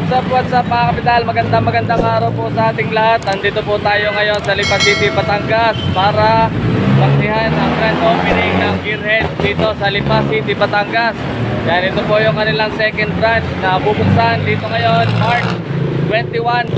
What's up, what's up mga kapital? Magandang magandang araw po sa ating lahat. Nandito po tayo ngayon sa Lipa City, Batangas para saksihan ang grand opening ng Gearhead dito sa Lipa City, Batangas. Yan, ito po yung kanilang second branch na bubuksan dito ngayon, March 21,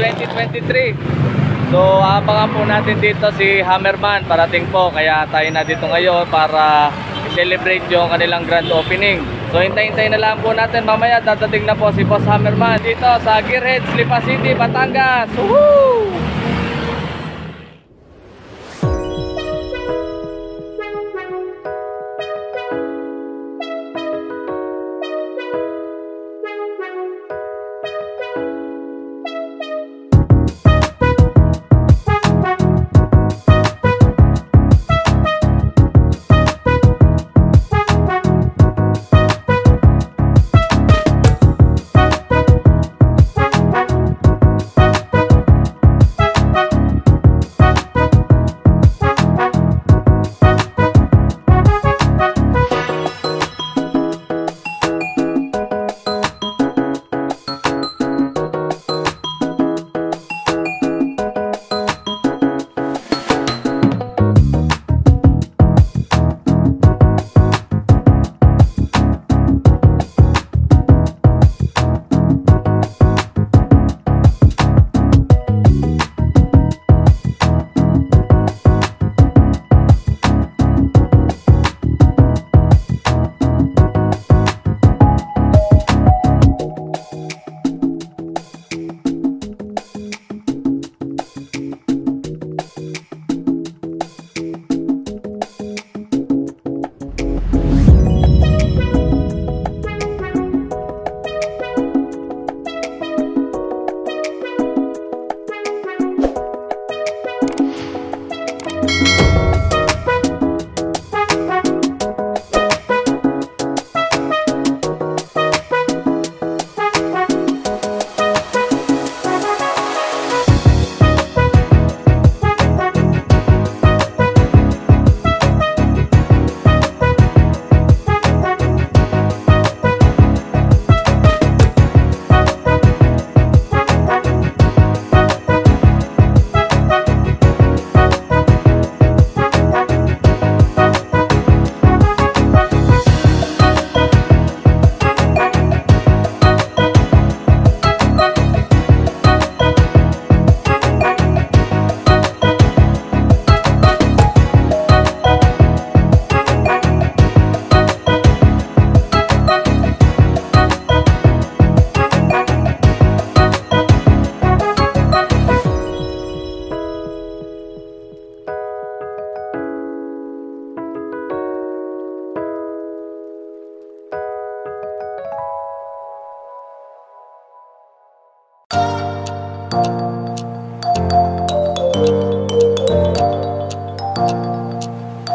2023. So abangan po natin dito si Hammerman parating po kaya tayo na dito ngayon para i-celebrate yung kanilang grand opening. So hintay-hintay na lang po natin mamaya dadating na po si Boss Hammerman dito sa Gearhead, Lipa City, Batangas. Woohoo!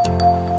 Yan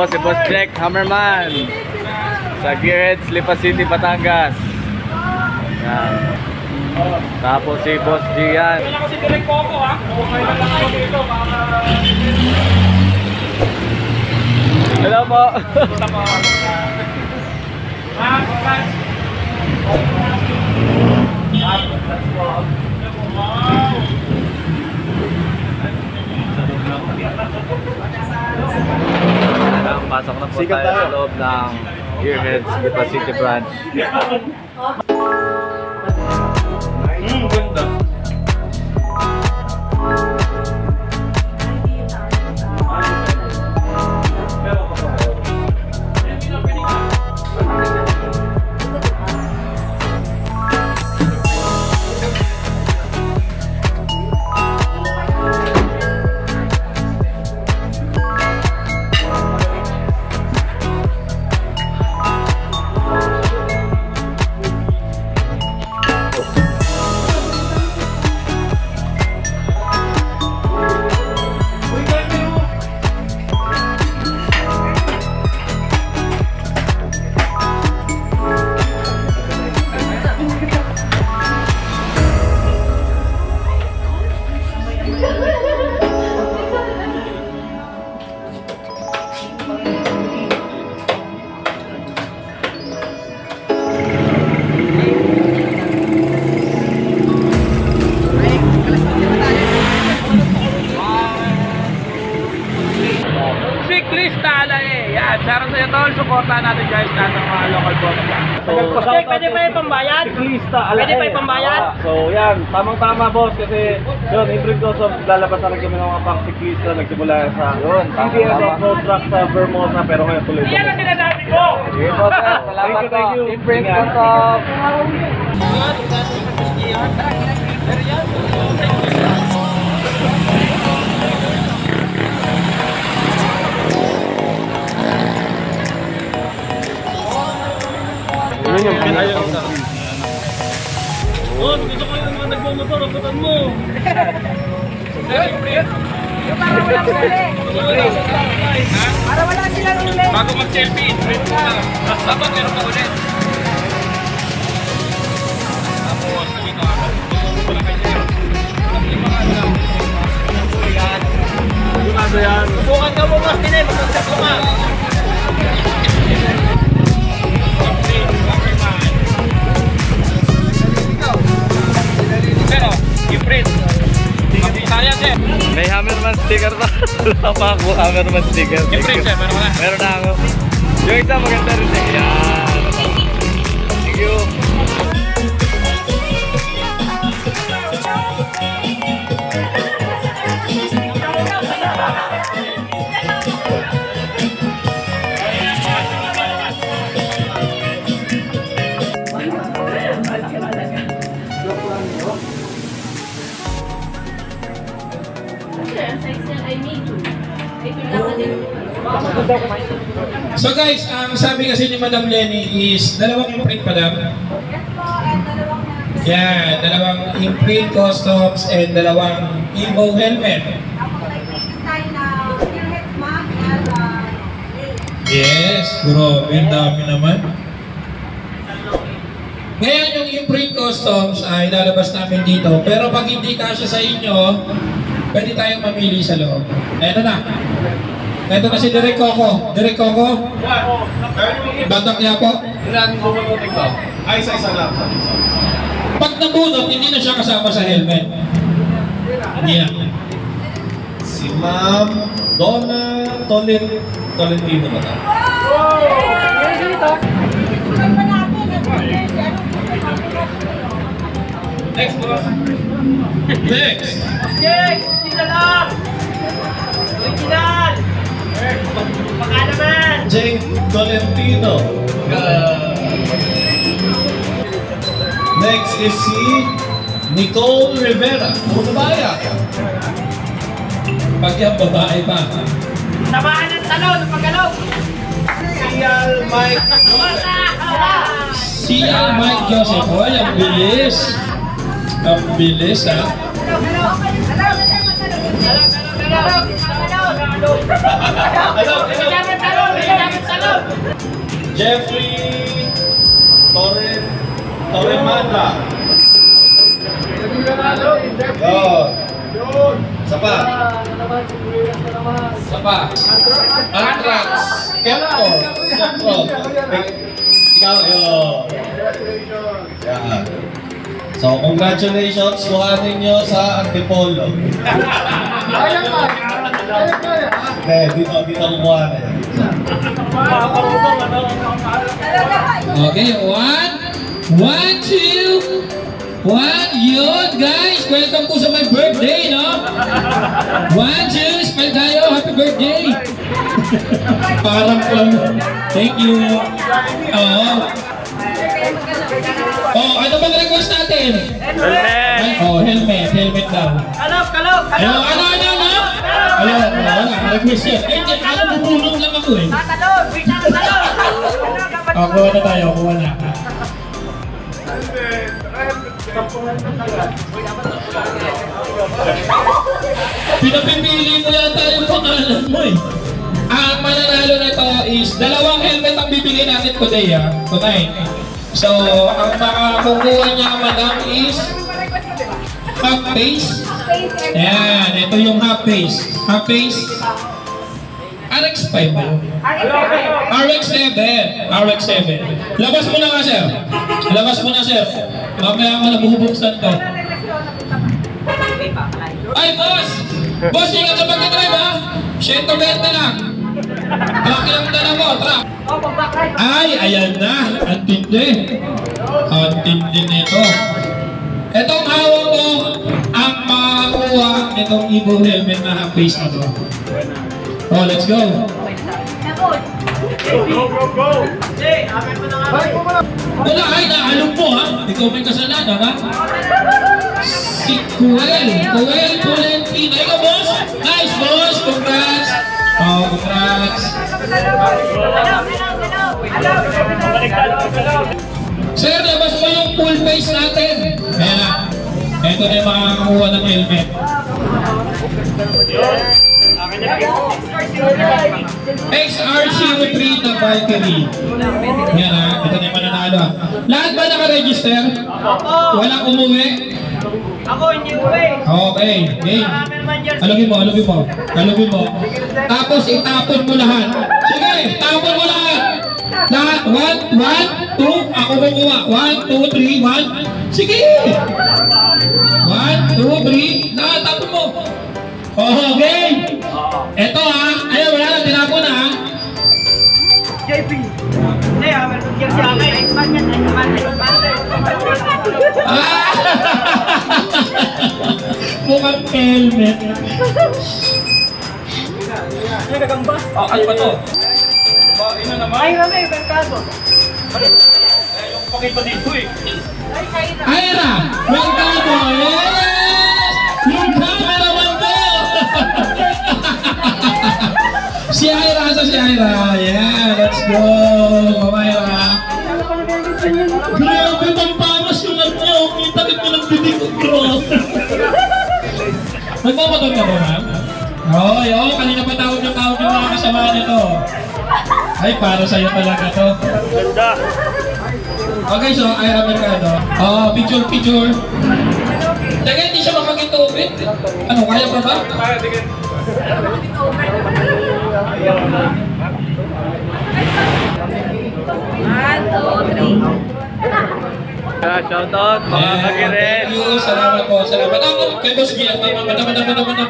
po si Boss Jack Hammerman. Sa Gearheads, Lipa City, Batangas. Yan. Tapos si Boss Gian. kasi direct ko ako ha. Okay lang ako dito. Para... Hello po. Punta po ako. Ah, congrats. Ah, congrats po. Wow. Pasok na po Sikat tayo sa loob ng Gearheads Lipa City Branch. Pa yung pambayad? Siklista, Pwede pa yung pambayad? Ah, So yan, tamang-tama boss kasi yun, April Blossom, lalabas na rin kami ng mga pang siklista, nagsimula sa yun, CBS Off-Road Truck sa Vermosa, pero ngayon tuloy Yan ang sinasabi ko! Sige po sir, salamat Thank you, thank you. po. Imprint po sa Yun yung pinayang sa... Oh, gusto ko yung mga nagmumotor, abutan mo. Para wala silang uli. Bago mag-selfie, print mo na. Dapat meron ka ulit. Tapos, dito ako. Wala kayo. Subukan ka mo mas din eh, Sticker pa. Wala pa ako Hammerman sticker. Yung print meron na. Meron na ako. Yung isa maganda rin. Yan. So guys, ang sabi kasi ni Madam Lenny is dalawang imprint madam. Yan, dalawang imprint customs and dalawang Evo helmet. Uh, Yes, grabe, dami naman. Ngayon yung imprint customs ay lalabas namin dito. Pero pag hindi kasya sa inyo, pwede tayong mamili sa loob. Eto na. Eto na si Direk Coco. Direk Coco, Batak niya po. Ilan bumunutin ko? Ay, isa-isa lang. Pag nabunot, hindi na siya kasama sa helmet. Hindi na. Si Ma'am Donna Tolen Tolentino ba ito? Natin. Next, boss. Next. Jake, sila lang! Baka naman! Jake Tolentino. Uh, next is si Nicole Rivera. Puro babae ah. Pag yung babae pa. Tamaan ng talon, pagalaw! Si Al Mike. Si Al Mike Joseph. Hoy, ang bilis. Ang bilis, ha? Jeffrey Torre Torremanda. Yun. Isa pa. Isa pa. Antrax. Kempor. Kempor. Ikaw, yun. Yan. So, congratulations kuhanin nyo sa Antipolo. Hindi, dito, dito kumuha na yan. Okay, one, one, two, one, yun, guys. Welcome po sa my birthday, no? One, two, smile tayo. Happy birthday. Parang lang. Thank you. Oo. Oh, ano bang request natin? Helmet. Ay, oh, helmet. Helmet daw. Kalop, kalop, kalop. Ano, ano, ano, ano? Ano, wala, request yan. Eh, hindi, ako bubulong lang ako eh. Talon! Wait lang, talon! Oh, kuha na tayo, kuha na. Pinapipili mo yata yung pangalan mo eh. Ang mananalo nito is dalawang helmet ang bibigyan natin today ah, tonight. So, ang makakukuha niya madam is half face. Ayan, ito yung half face. Half face. RX5 ba yun? RX7. RX7. Labas mo na nga, sir. Labas mo na, sir. Mamaya ako nabubuksan to. Ay, boss! Boss, ingat sa pagka-drive, ha? 120 lang. Truck lang dala mo, truck. Ay, ayan na. Ang tindi. Ang tindi nito. Etong hawak ko, ang makakuha nitong Evo helmet na half-face na to. Oh, let's go. Wala, ay, naalong mo ha. Ikaw may kasalanan ha. Si Kuel. Kuel Pulentino. Ikaw, boss. Nice, boss. Congrats. Oh, congrats. Sir, Ito na yung makakakuha ng helmet. XR03 na Valkyrie. Yan ha, ito na yung mananalo. ha. Lahat ba naka-register? Walang umuwi? Ako, hindi uwi. Okay, game. Alugin mo, alugin mo. Alugin mo. Tapos itapon mo lahat. Sige, tapon mo lahat. Lahat. One, one, two. Ako kukuha. One, two, three, one. Sige. Two, three. Lahat, tapon mo. Oh, game. Eto ha. Ayun, wala na. Tinapon na ha. JP. Hindi, ah, man yan, ice man, ice man. Ah! Mukhang helmet. Ano gagamba? Ah, ano ba to? Ba, ina naman. Ay, rami, merkado. Yung pakita dito eh. Ira! Welcome mo! Yung cameraman ko! si Ira, asa si Ira? Yeah, let's go! Mama. Grabe, pampamas yung ano niya. Kita kita ng bibig ko, bro. Nagmamadon ka ba, ma'am? Oo, oh, oh, kanina pa tawag yung tawag yung mga kasama nito. Ay, para sa'yo talaga to. Okay, so Ira Mercado. Oh, picture, picture. Teka, hindi siya makakitubig. Ano, kaya pa ba? Kaya, tingin. One, two, three. Ah, shoutout mga kagiren. Thank you, salamat po, salamat. Ako, kay Boss mama, madam, madam, madam, madam.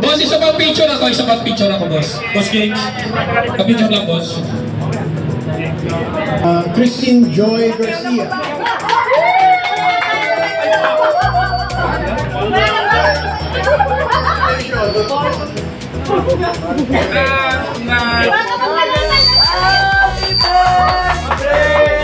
Boss, isa pang picture ako, isa pang picture ako, boss. Boss Games. Pa-picture lang, boss. Uh, Christine Joy Garcia. Happy birthday!